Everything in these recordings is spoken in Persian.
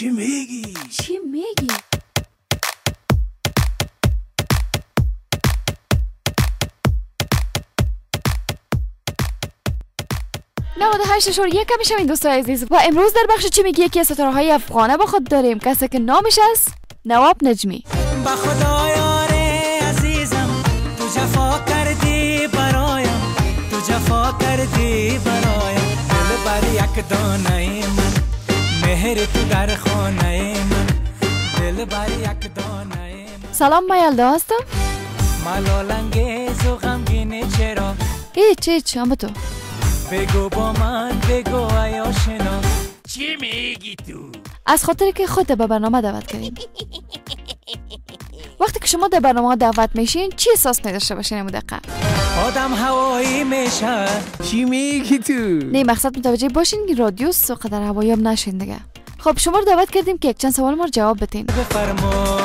چی میگی؟ چی میگی؟ نود هشت شور یک کمی این دوستای عزیز. و امروز در بخش چی میگی؟ یکی از ستاره های افغانه با خود داریم. کسی که نامش است نواب نجمی. با خدا یاره عزیزم تو جفا کردی برایم. تو جفا کردی برایم. دل بر یک دانه مهر تو در خانه من. دل بر یک دانه من. سلام ما یلدا هستم ملال انگیز و غمگین چرا؟ هیچ هیچ هم تو. بگو با من بگو ای آشنا. چی میگی تو؟ از خاطر که خود به برنامه دعوت کردیم وقتی که شما در برنامه دعوت میشین چی احساس نداشته باشین؟ امو دقیقه آدم هوایی میشه. چی میگی تو؟ نه مقصد متوجه باشین که رادیو سو قدر هوایی هم نشین دیگه. خب شما رو دعوت کردیم که یک چند سوال ما رو جواب بدین. بفرما.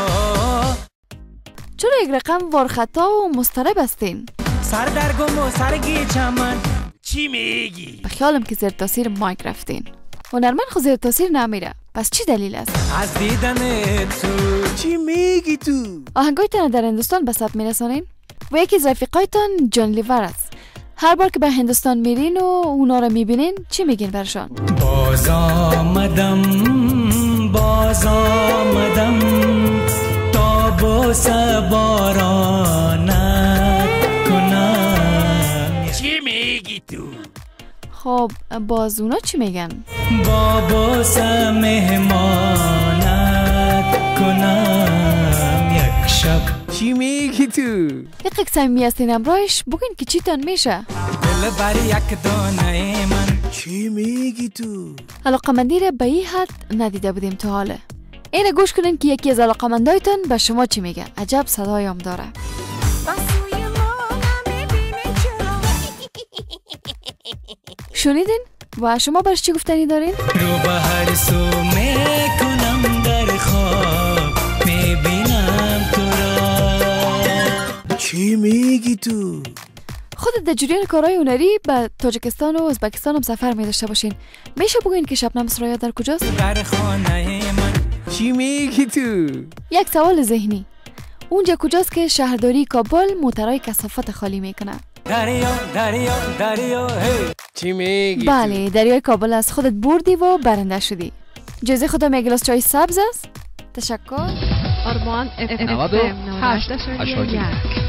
چرا یک رقم وارخطا و مضطرب هستین؟ سر در گم و سرگی چمن. چی میگی؟ به خیالم که زیر تاثیر مایک رفتین. هنرمند خود زیر تاثیر نمیره. پس چی دلیل است؟ از دیدن تو. چی میگی تو؟ آهنگایتان در هندوستان به ثبت میرسانین و یکی از رفیقایتان جان لیور است. هر بار که به هندوستان میرین و اونا رو می‌بینین چی میگین برشان؟ باز آمدم باز آمدم. خب باز اونا چی میگن؟ با بوس مهمانت کنم یک شب. چی میگی تو؟ یک صمیمی هستین امرایش بگین که چیتان میشه. دل بر یک دانه من. چی میگی تو؟ علاقمندی را به این حد ندیده بودیم تا حاله اینه گوش کنین که یکی از علاقمندایتان به شما چی میگه. عجب صدایم داره. شنیدین؟ و شما برش چی گفتنی دارین؟ رو به هر سو می‌کنم در خواب می‌بینم تو را چی میگی تو خودت در جریان کارهای هنری به تاجکستان و ازبکستان هم سفر می داشته باشین میشه بگوین که شبنم سرایا در کجاست؟ در خانه من چی میگی تو یک سوال ذهنی اونجا کجاست که شهرداری کابل موترای کسافت خالی می‌کنه؟ دریا دریا دریا هی چی میگی؟ بله دریای کابل از خودت بردی و برنده شدی. جزی خودم یک گلاس چای سبز است؟ تشکر. آرمان اف ام 98 یک.